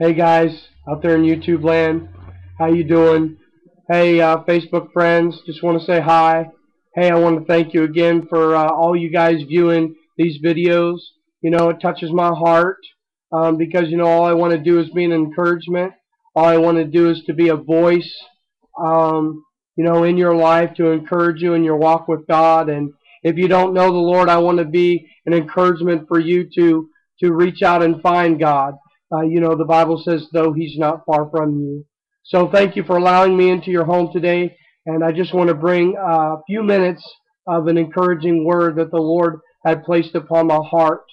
Hey guys, out there in YouTube land, how you doing? Hey uh, Facebook friends, just want to say hi. Hey, I want to thank you again for uh, all you guys viewing these videos. You know, it touches my heart um, because, you know, all I want to do is be an encouragement. All I want to do is to be a voice, um, you know, in your life to encourage you in your walk with God. And if you don't know the Lord, I want to be an encouragement for you to, to reach out and find God. Uh, you know, the Bible says, though he's not far from you. So thank you for allowing me into your home today. And I just want to bring a few minutes of an encouraging word that the Lord had placed upon my heart.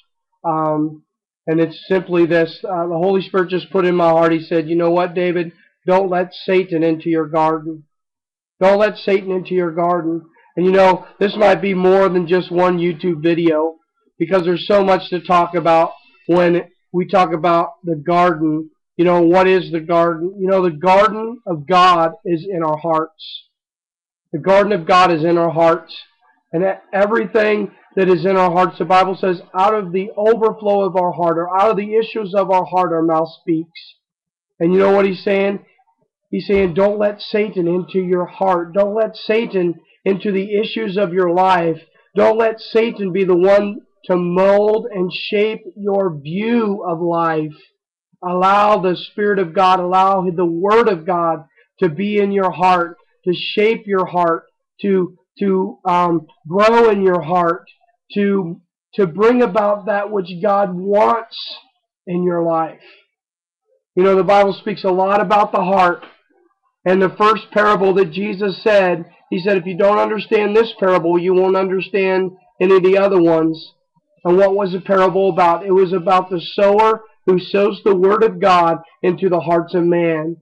Um, and it's simply this. Uh, the Holy Spirit just put in my heart. He said, you know what, David? Don't let Satan into your garden. Don't let Satan into your garden. And you know, this might be more than just one YouTube video because there's so much to talk about when we talk about the garden. You know, what is the garden? You know, the garden of God is in our hearts. The garden of God is in our hearts. And everything that is in our hearts, the Bible says, out of the overflow of our heart, or out of the issues of our heart, our mouth speaks. And you know what he's saying? He's saying, don't let Satan into your heart. Don't let Satan into the issues of your life. Don't let Satan be the one to mold and shape your view of life. Allow the Spirit of God, allow the Word of God to be in your heart, to shape your heart, to to um, grow in your heart, to to bring about that which God wants in your life. You know, the Bible speaks a lot about the heart. And the first parable that Jesus said, he said, if you don't understand this parable, you won't understand any of the other ones. And what was the parable about? It was about the sower who sows the word of God into the hearts of man.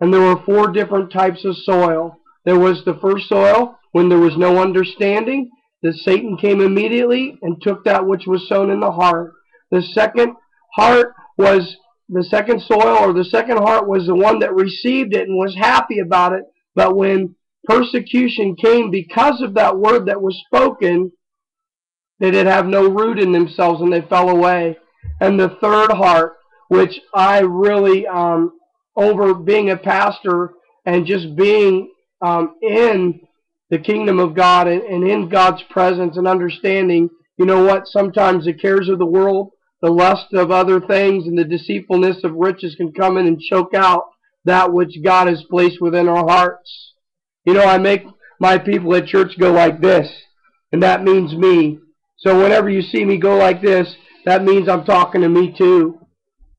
And there were four different types of soil. There was the first soil when there was no understanding, that Satan came immediately and took that which was sown in the heart. The second heart was the second soil or the second heart was the one that received it and was happy about it. But when persecution came because of that word that was spoken, they did have no root in themselves and they fell away. And the third heart, which I really, um, over being a pastor and just being um, in the kingdom of God and, and in God's presence and understanding, you know what? Sometimes the cares of the world, the lust of other things, and the deceitfulness of riches can come in and choke out that which God has placed within our hearts. You know, I make my people at church go like this, and that means me. So whenever you see me go like this, that means I'm talking to me too.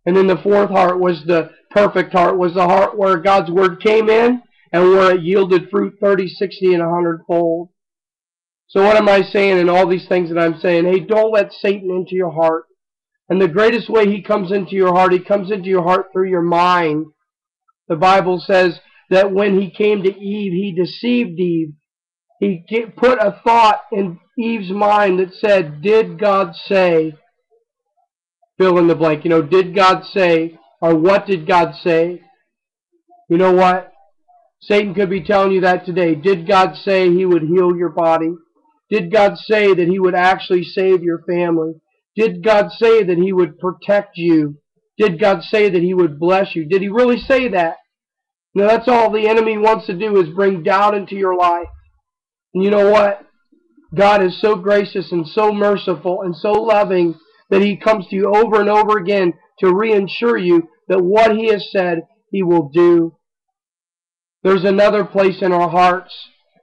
And then the fourth heart was the perfect heart, was the heart where God's word came in and where it yielded fruit 30, 60, and 100 fold. So what am I saying in all these things that I'm saying? Hey, don't let Satan into your heart. And the greatest way he comes into your heart, he comes into your heart through your mind. The Bible says that when he came to Eve, he deceived Eve. He put a thought in Eve's mind that said, Did God say? Fill in the blank. You know, did God say? Or what did God say? You know what? Satan could be telling you that today. Did God say he would heal your body? Did God say that he would actually save your family? Did God say that he would protect you? Did God say that he would bless you? Did he really say that? Now that's all the enemy wants to do is bring doubt into your life. And you know what? God is so gracious and so merciful and so loving that he comes to you over and over again to reassure you that what he has said he will do. There's another place in our hearts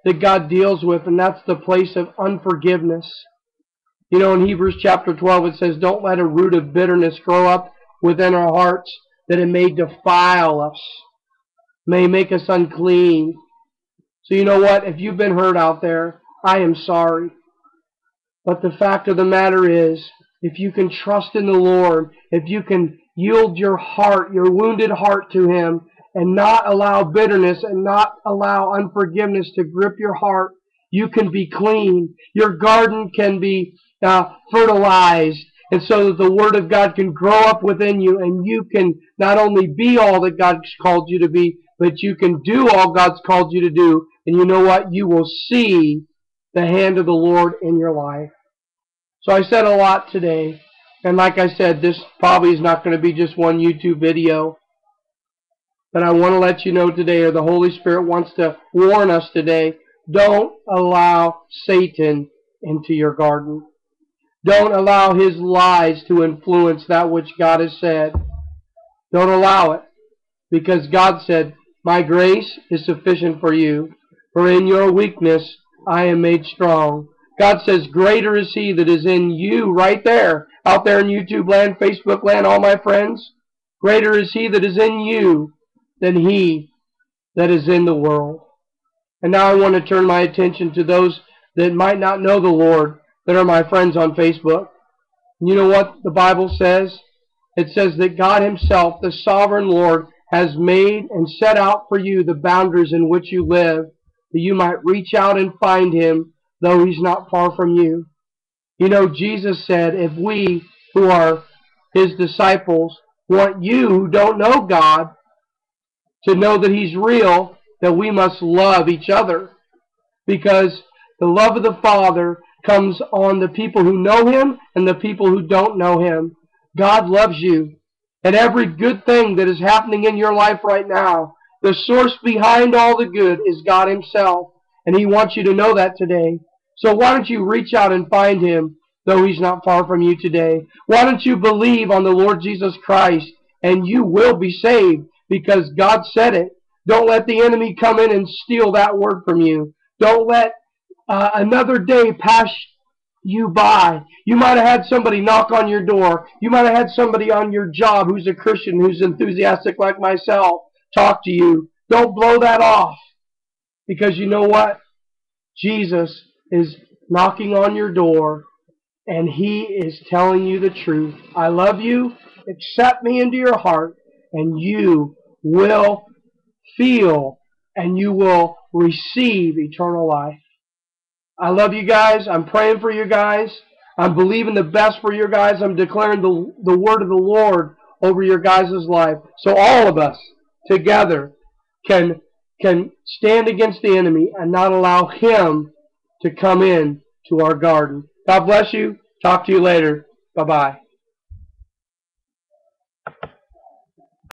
that God deals with, and that's the place of unforgiveness. You know, in Hebrews chapter 12, it says, Don't let a root of bitterness grow up within our hearts, that it may defile us, may make us unclean. So, you know what? If you've been hurt out there, I am sorry. But the fact of the matter is, if you can trust in the Lord, if you can yield your heart, your wounded heart to Him, and not allow bitterness and not allow unforgiveness to grip your heart, you can be clean. Your garden can be uh, fertilized. And so that the Word of God can grow up within you and you can not only be all that God's called you to be, but you can do all God's called you to do. And you know what? You will see the hand of the Lord in your life. So I said a lot today. And like I said, this probably is not going to be just one YouTube video. But I want to let you know today, or the Holy Spirit wants to warn us today. Don't allow Satan into your garden. Don't allow his lies to influence that which God has said. Don't allow it. Because God said, My grace is sufficient for you, for in your weakness I am made strong. God says, Greater is he that is in you right there, out there in YouTube land, Facebook land, all my friends. Greater is he that is in you than he that is in the world. And now I want to turn my attention to those that might not know the Lord, that are my friends on Facebook. You know what the Bible says? It says that God himself, the sovereign Lord, has made and set out for you the boundaries in which you live, that you might reach out and find him, though he's not far from you. You know, Jesus said, if we who are his disciples want you who don't know God to know that he's real, that we must love each other. Because the love of the Father comes on the people who know him and the people who don't know him. God loves you. And every good thing that is happening in your life right now, the source behind all the good is God himself. And he wants you to know that today. So why don't you reach out and find him, though he's not far from you today? Why don't you believe on the Lord Jesus Christ and you will be saved because God said it. Don't let the enemy come in and steal that word from you. Don't let uh, another day pass you by. You might have had somebody knock on your door. You might have had somebody on your job who's a Christian, who's enthusiastic like myself, talk to you. Don't blow that off. Because you know what? Jesus is knocking on your door and he is telling you the truth. I love you. Accept me into your heart and you will feel and you will receive eternal life. I love you guys. I'm praying for you guys. I'm believing the best for your guys. I'm declaring the, the word of the Lord over your guys' life. So all of us together can, can stand against the enemy and not allow him to come in to our garden. God bless you. Talk to you later. Bye-bye.